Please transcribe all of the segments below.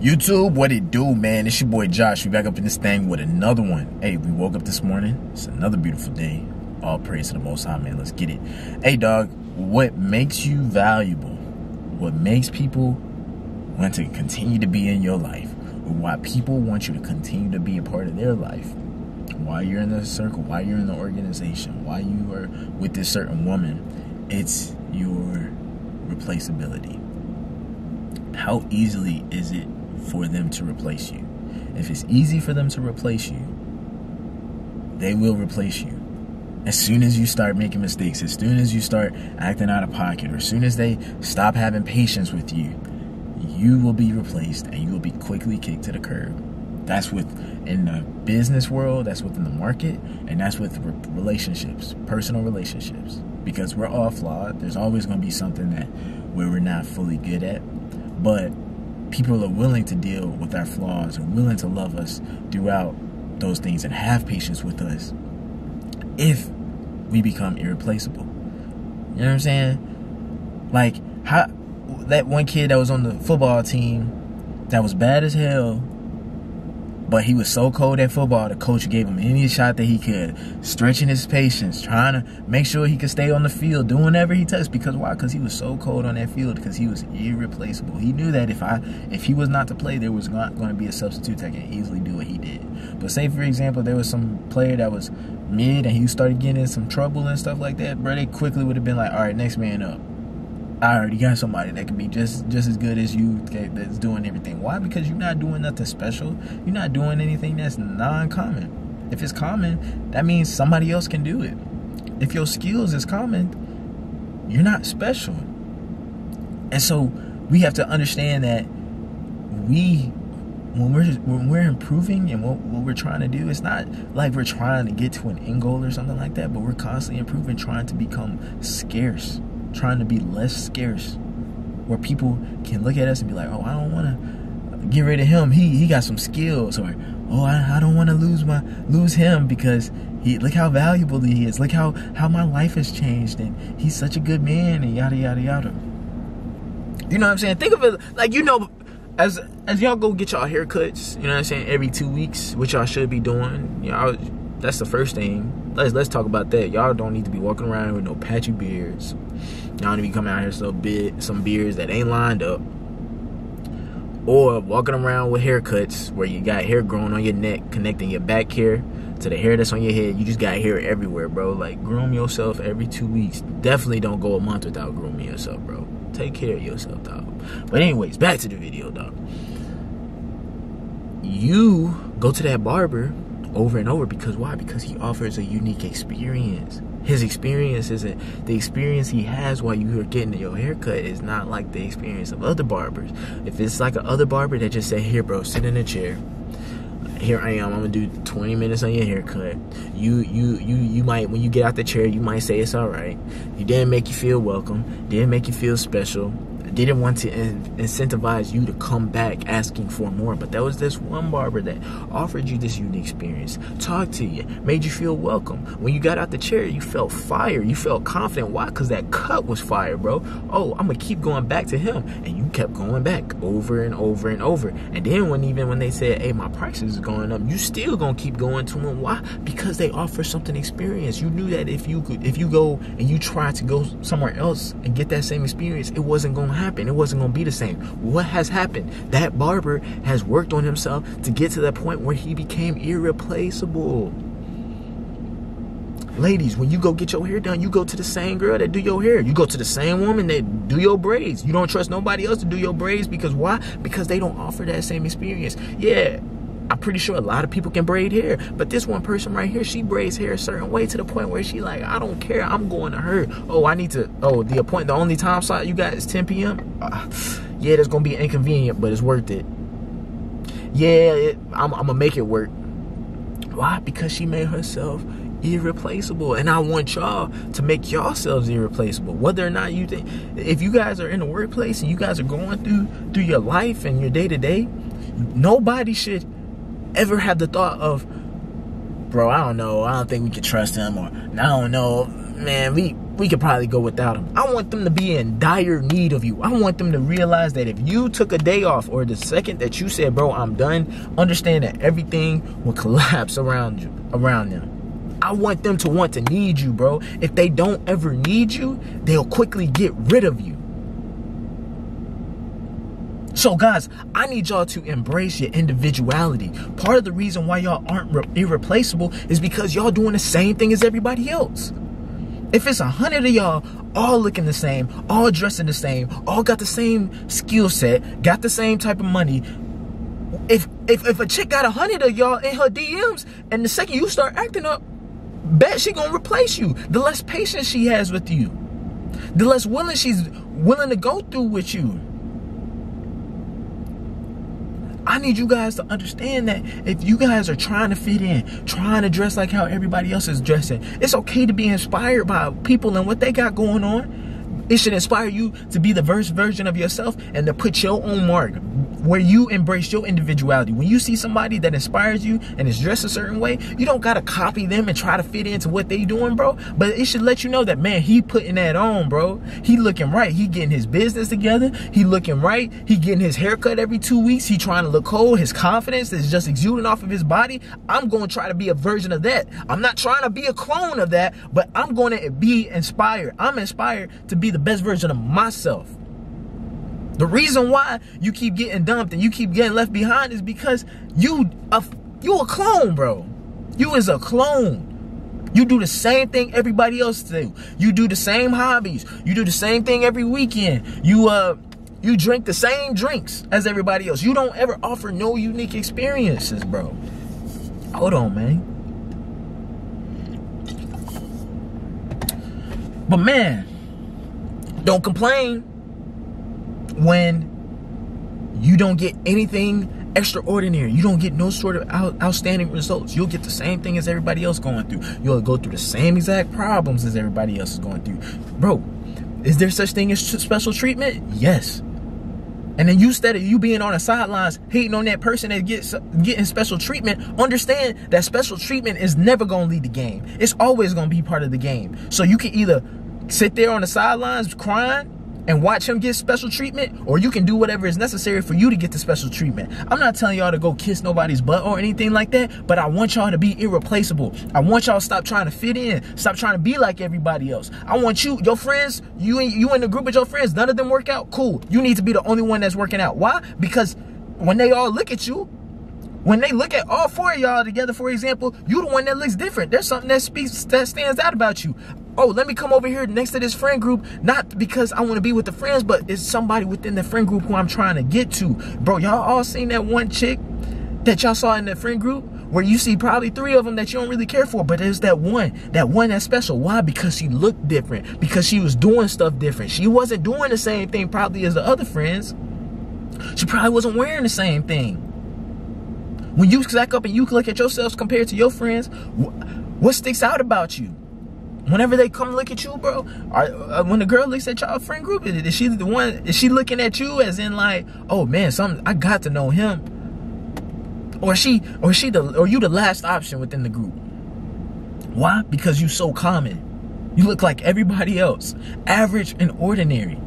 YouTube, what it do, man? It's your boy Josh. We back up in this thing with another one. Hey, we woke up this morning. It's another beautiful day. All praise to the Most High, man. Let's get it. Hey, dog, what makes you valuable? What makes people want to continue to be in your life? Why people want you to continue to be a part of their life? Why you're in the circle? Why you're in the organization? Why you are with this certain woman? It's your replaceability. How easily is it for them to replace you. If it's easy for them to replace you, they will replace you. As soon as you start making mistakes, as soon as you start acting out of pocket, or as soon as they stop having patience with you, you will be replaced and you will be quickly kicked to the curb. That's with in the business world, that's within the market, and that's with relationships, personal relationships. Because we're all flawed. There's always going to be something that where we're not fully good at. But people are willing to deal with our flaws and willing to love us throughout those things and have patience with us if we become irreplaceable. You know what I'm saying? Like how that one kid that was on the football team that was bad as hell but he was so cold at football, the coach gave him any shot that he could, stretching his patience, trying to make sure he could stay on the field, doing whatever he touched. Because why? Because he was so cold on that field. Because he was irreplaceable. He knew that if I, if he was not to play, there was not going to be a substitute that can easily do what he did. But say for example, there was some player that was mid and he started getting in some trouble and stuff like that, bro. They quickly would have been like, all right, next man up. I already got somebody that can be just just as good as you that's doing everything. Why? Because you're not doing nothing special. You're not doing anything that's non-common. If it's common, that means somebody else can do it. If your skills is common, you're not special. And so we have to understand that we when we're when we're improving and what, what we're trying to do, it's not like we're trying to get to an end goal or something like that, but we're constantly improving, trying to become scarce trying to be less scarce where people can look at us and be like, oh, I don't want to get rid of him. He he got some skills, or oh, I, I don't want to lose my lose him because he look how valuable he is. Look how how my life has changed, and he's such a good man, and yada yada yada. You know what I'm saying? Think of it like you know, as as y'all go get y'all haircuts. You know what I'm saying? Every two weeks, which y'all should be doing. You know, that's the first thing. Let's let's talk about that. Y'all don't need to be walking around with no patchy beards Y'all need to be coming out here so big, some beards that ain't lined up. Or walking around with haircuts where you got hair growing on your neck, connecting your back hair to the hair that's on your head. You just got hair everywhere, bro. Like groom yourself every two weeks. Definitely don't go a month without grooming yourself, bro. Take care of yourself, dog. But anyways, back to the video, dog. You go to that barber over and over because why? Because he offers a unique experience his experience isn't the experience he has while you are getting your haircut is not like the experience of other barbers. If it's like a other barber that just say, "Here, bro, sit in a chair." Here I am. I'm gonna do 20 minutes on your haircut. You, you, you, you might when you get out the chair, you might say it's all right. He didn't make you feel welcome. Didn't make you feel special didn't want to incentivize you to come back asking for more. But there was this one barber that offered you this unique experience, talked to you, made you feel welcome. When you got out the chair, you felt fire. You felt confident. Why? Because that cut was fire, bro. Oh, I'm gonna keep going back to him, and you kept going back over and over and over. And then when even when they said, "Hey, my prices is going up," you still gonna keep going to him. Why? Because they offer something experience. You knew that if you could, if you go and you try to go somewhere else and get that same experience, it wasn't gonna happen happen. It wasn't going to be the same. What has happened? That barber has worked on himself to get to that point where he became irreplaceable. Ladies, when you go get your hair done, you go to the same girl that do your hair. You go to the same woman that do your braids. You don't trust nobody else to do your braids because why? Because they don't offer that same experience. Yeah, I'm pretty sure a lot of people can braid hair, but this one person right here, she braids hair a certain way to the point where she like, I don't care, I'm going to her. Oh, I need to. Oh, the appointment, the only time slot you got is 10 p.m. Uh, yeah, that's gonna be inconvenient, but it's worth it. Yeah, it, I'm, I'm gonna make it work. Why? Because she made herself irreplaceable and i want y'all to make yourselves irreplaceable whether or not you think if you guys are in the workplace and you guys are going through through your life and your day to day nobody should ever have the thought of, bro, I don't know, I don't think we can trust him, or I don't know, man, we we could probably go without them. I want them to be in dire need of you. I want them to realize that if you took a day off or the second that you said, bro, I'm done, understand that everything will collapse around you, around them. I want them to want to need you, bro. If they don't ever need you, they'll quickly get rid of you. So, guys, I need y'all to embrace your individuality. Part of the reason why y'all aren't irreplaceable is because y'all doing the same thing as everybody else. If it's a hundred of y'all all looking the same, all dressing the same, all got the same skill set, got the same type of money, if if if a chick got a hundred of y'all in her DMs, and the second you start acting up, bet she gonna replace you. The less patience she has with you, the less willing she's willing to go through with you. I need you guys to understand that if you guys are trying to fit in, trying to dress like how everybody else is dressing, it's okay to be inspired by people and what they got going on. It should inspire you to be the verse version of yourself and to put your own mark where you embrace your individuality. When you see somebody that inspires you and is dressed a certain way, you don't gotta copy them and try to fit into what they doing, bro. But it should let you know that man, he putting that on, bro. He looking right. He getting his business together. He looking right. He getting his haircut every two weeks. He trying to look cool. His confidence is just exuding off of his body. I'm to try to be a version of that. I'm not trying to be a clone of that, but I'm to be inspired. I'm inspired to be the best version of myself. The reason why you keep getting dumped and you keep getting left behind is because you a, you a clone, bro. You is a clone. You do the same thing everybody else do. You do the same hobbies. You do the same thing every weekend. You uh you drink the same drinks as everybody else. You don't ever offer no unique experiences, bro. Hold on, man. But man, don't complain when you don't get anything extraordinary. You don't get no sort of out, outstanding results. You'll get the same thing as everybody else going through. You'll go through the same exact problems as everybody else is going through. Bro, is there such thing as special treatment? Yes. And then you instead of you being on the sidelines hating on that person that gets getting special treatment, understand that special treatment is never gonna lead the game. It's always gonna be part of the game. So you can either sit there on the sidelines crying and watch him get special treatment, or you can do whatever is necessary for you to get the special treatment. I'm not telling y'all to go kiss nobody's butt or anything like that, but I want y'all to be irreplaceable. I want y'all to stop trying to fit in, stop trying to be like everybody else. I want you, your friends, you you in the group of your friends, none of them work out. Cool. You need to be the only one that's working out. Why? Because when they all look at you, when they look at all four of y'all together, for example, you the one that looks different. There's something that speaks that stands out about you. Oh, let me come over here next to this friend group, not because I want to be with the friends, but it's somebody within the friend group who I'm trying to get to. Bro, y'all all seen that one chick that y'all saw in the friend group where you see probably three of them that you don't really care for, but there's that one, that one that's special. Why? Because she looked different, because she was doing stuff different. She wasn't doing the same thing probably as the other friends. She probably wasn't wearing the same thing. When you stack up and you look at yourselves compared to your friends, what sticks out about you? Whenever they come look at you, bro, uh, when the girl looks at y'all friend group, is she the one? Is she looking at you as in like, oh man, some I got to know him, or she, or she the, or you the last option within the group? Why? Because you so common. You look like everybody else, average and ordinary.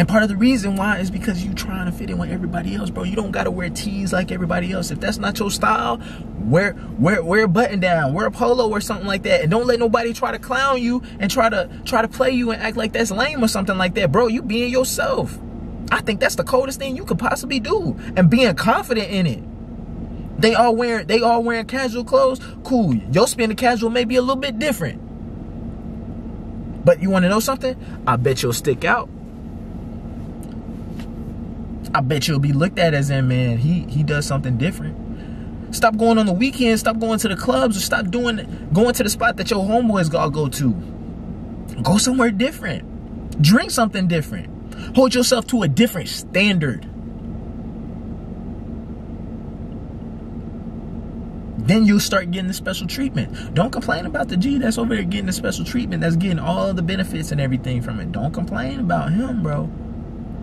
And part of the reason why is because you trying to fit in with everybody else, bro. You don't gotta wear tees like everybody else. If that's not your style, wear wear wear a button down, wear a polo or something like that. And don't let nobody try to clown you and try to try to play you and act like that's lame or something like that, bro. You being yourself. I think that's the coldest thing you could possibly do. And being confident in it. They all wearing they all wearing casual clothes. Cool. Your spin of casual may be a little bit different. But you want to know something? I bet you'll stick out. I bet you'll be looked at as in man, he he does something different. Stop going on the weekends, stop going to the clubs, or stop doing going to the spot that your homeboys gotta go to. Go somewhere different. Drink something different. Hold yourself to a different standard. then you'll start getting the special treatment. Don't complain about the G that's over there getting the special treatment, that's getting all the benefits and everything from it. Don't complain about him, bro.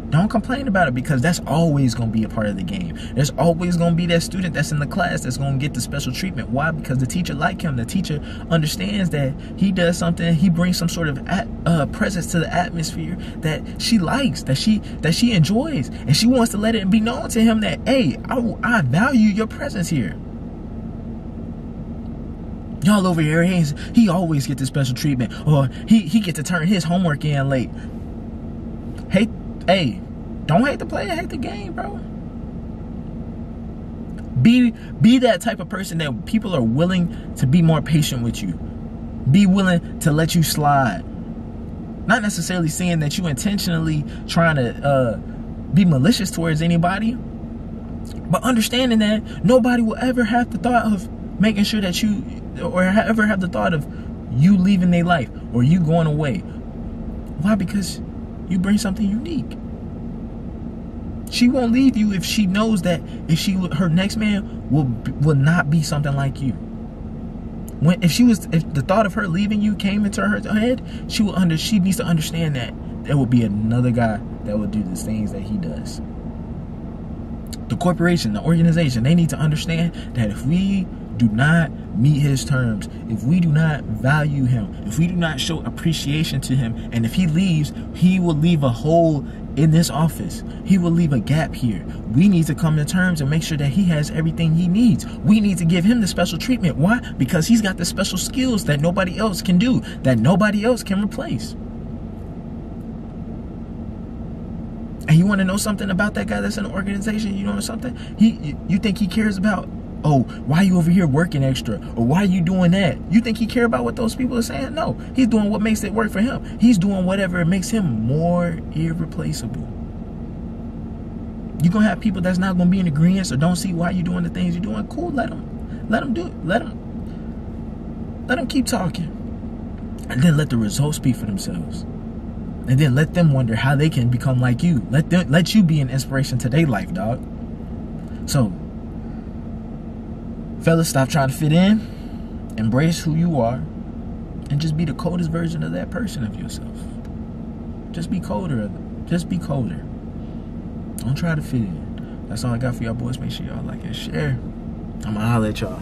Don't complain about it because that's always going to be a part of the game. There's always going to be that student that's in the class that's going to get the special treatment. Why? Because the teacher like him. The teacher understands that he does something. He brings some sort of at, uh, presence to the atmosphere that she likes, that she that she enjoys, and she wants to let it be known to him that, hey, I, I value your presence here. Y'all over here, he, always get the special treatment, or he he get to turn his homework in late. Hey, don't hate the player, hate the game, bro. Be be that type of person that people are willing to be more patient with you. Be willing to let you slide. Not necessarily saying that you intentionally trying to uh, be malicious towards anybody, but understanding that nobody will ever have the thought of making sure that you or ever have the thought of you leaving their life or you going away. Why? Because you bring something unique. She won't leave you if she knows that if she her next man will will not be something like you. When if she was if the thought of her leaving you came into her head, she will under she needs to understand that there will be another guy that will do the things that he does. The corporation, the organization, they need to understand that if we do not meet his terms, if we do not value him, if we do not show appreciation to him, and if he leaves, he will leave a hole in this office. He will leave a gap here. We need to come to terms and make sure that he has everything he needs. We need to give him the special treatment. Why? Because he's got the special skills that nobody else can do, that nobody else can replace. And you want to know something about that guy that's in the organization? You know something? He, you think he cares about oh, why are you over here working extra? Or why are you doing that? You think he care about what those people are saying? No, he's doing what makes it work for him. He's doing whatever makes him more irreplaceable. You're gonna have people that's not gonna be in agreement or don't see why you're doing the things you're doing. Cool, let them, let them do it. Let them, let them keep talking, and then let the results speak for themselves. And then let them wonder how they can become like you. Let them, let you be an inspiration to their life, dog. So Fellas, stop trying to fit in. Embrace who you are. And just be the coldest version of that person of yourself. Just be colder. Just be colder. Don't try to fit in. That's all I got for y'all boys. Make sure y'all like and share. I'ma holler at y'all.